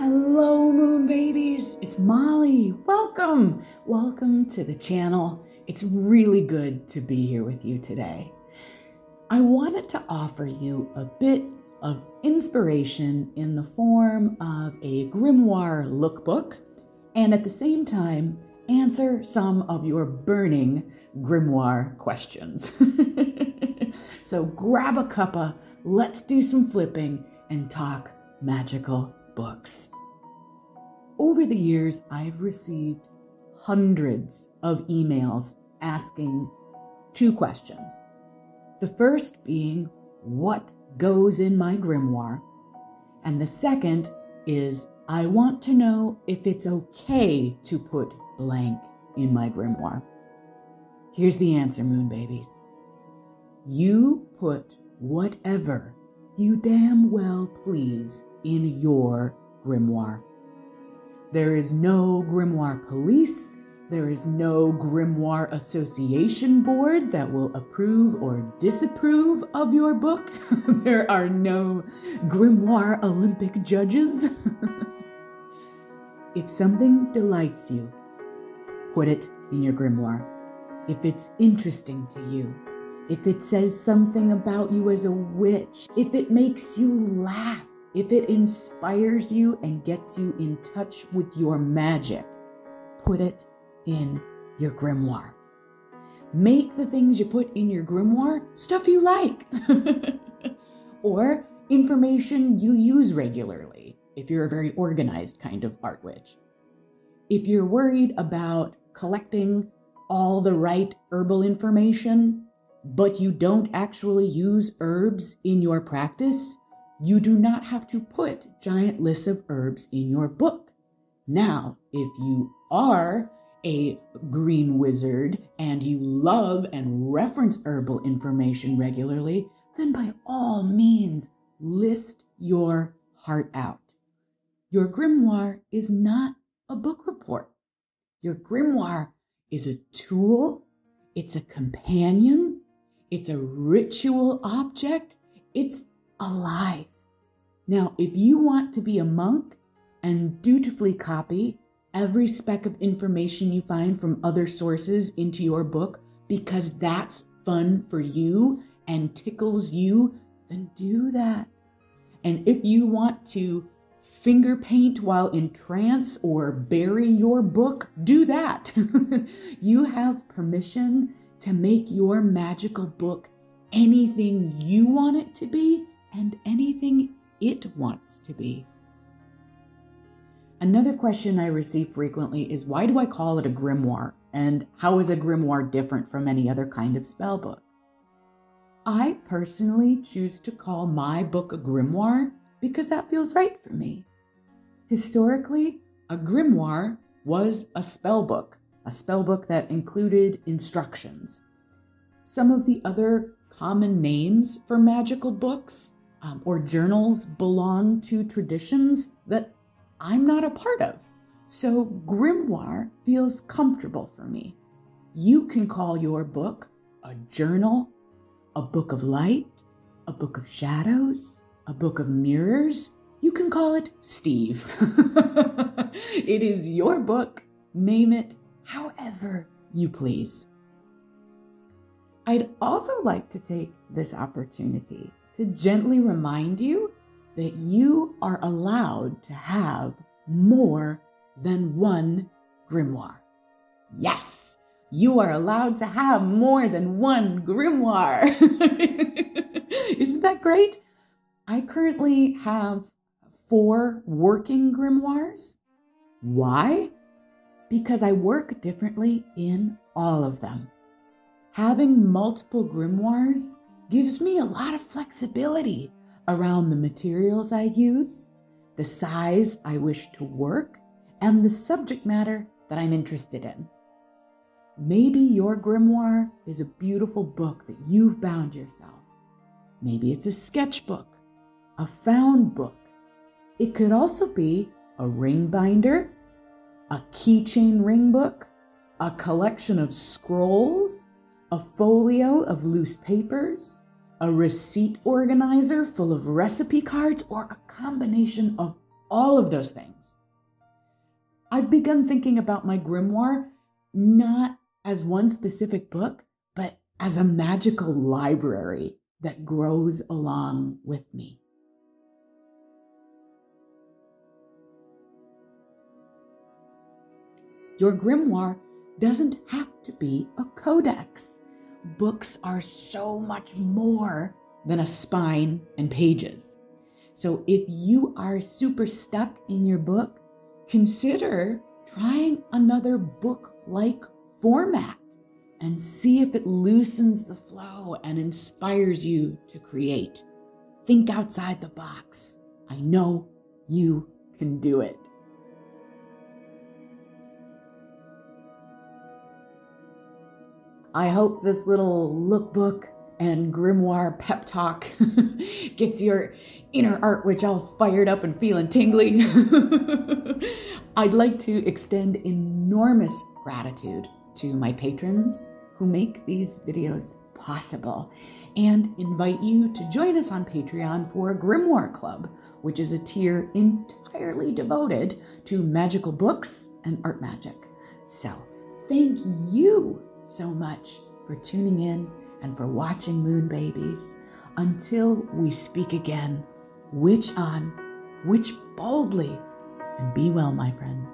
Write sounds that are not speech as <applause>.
Hello, moon babies. It's Molly. Welcome. Welcome to the channel. It's really good to be here with you today. I wanted to offer you a bit of inspiration in the form of a grimoire lookbook and at the same time answer some of your burning grimoire questions. <laughs> so grab a cuppa, let's do some flipping and talk magical books. Over the years, I've received hundreds of emails asking two questions. The first being, What goes in my grimoire? And the second is, I want to know if it's okay to put blank in my grimoire. Here's the answer, moon babies. You put whatever you damn well please in your grimoire. There is no grimoire police. There is no grimoire association board that will approve or disapprove of your book. <laughs> there are no grimoire Olympic judges. <laughs> if something delights you, put it in your grimoire. If it's interesting to you, if it says something about you as a witch, if it makes you laugh, if it inspires you and gets you in touch with your magic, put it in your grimoire. Make the things you put in your grimoire stuff you like <laughs> or information you use regularly if you're a very organized kind of art witch. If you're worried about collecting all the right herbal information, but you don't actually use herbs in your practice, you do not have to put giant lists of herbs in your book. Now, if you are a green wizard and you love and reference herbal information regularly, then by all means list your heart out. Your grimoire is not a book report. Your grimoire is a tool, it's a companion, it's a ritual object, it's alive. Now, if you want to be a monk and dutifully copy every speck of information you find from other sources into your book because that's fun for you and tickles you, then do that. And if you want to finger paint while in trance or bury your book, do that. <laughs> you have permission to make your magical book anything you want it to be and anything it wants to be. Another question I receive frequently is why do I call it a grimoire? And how is a grimoire different from any other kind of spell book? I personally choose to call my book a grimoire because that feels right for me. Historically, a grimoire was a spell book, a spell book that included instructions. Some of the other common names for magical books um, or journals belong to traditions that I'm not a part of. So grimoire feels comfortable for me. You can call your book a journal, a book of light, a book of shadows, a book of mirrors. You can call it Steve. <laughs> it is your book. Name it however you please. I'd also like to take this opportunity to gently remind you that you are allowed to have more than one grimoire. Yes, you are allowed to have more than one grimoire. <laughs> Isn't that great? I currently have four working grimoires. Why? Because I work differently in all of them. Having multiple grimoires gives me a lot of flexibility around the materials I use, the size I wish to work, and the subject matter that I'm interested in. Maybe your grimoire is a beautiful book that you've bound yourself. Maybe it's a sketchbook, a found book. It could also be a ring binder, a keychain ring book, a collection of scrolls, a folio of loose papers, a receipt organizer full of recipe cards, or a combination of all of those things. I've begun thinking about my grimoire not as one specific book, but as a magical library that grows along with me. Your grimoire doesn't have to be a codex. Books are so much more than a spine and pages. So if you are super stuck in your book, consider trying another book like format and see if it loosens the flow and inspires you to create. Think outside the box. I know you can do it. I hope this little lookbook and grimoire pep talk <laughs> gets your inner art witch all fired up and feeling tingly. <laughs> I'd like to extend enormous gratitude to my patrons who make these videos possible and invite you to join us on Patreon for Grimoire Club, which is a tier entirely devoted to magical books and art magic. So, thank you so much for tuning in and for watching Moon Babies. Until we speak again, witch on, witch boldly, and be well, my friends.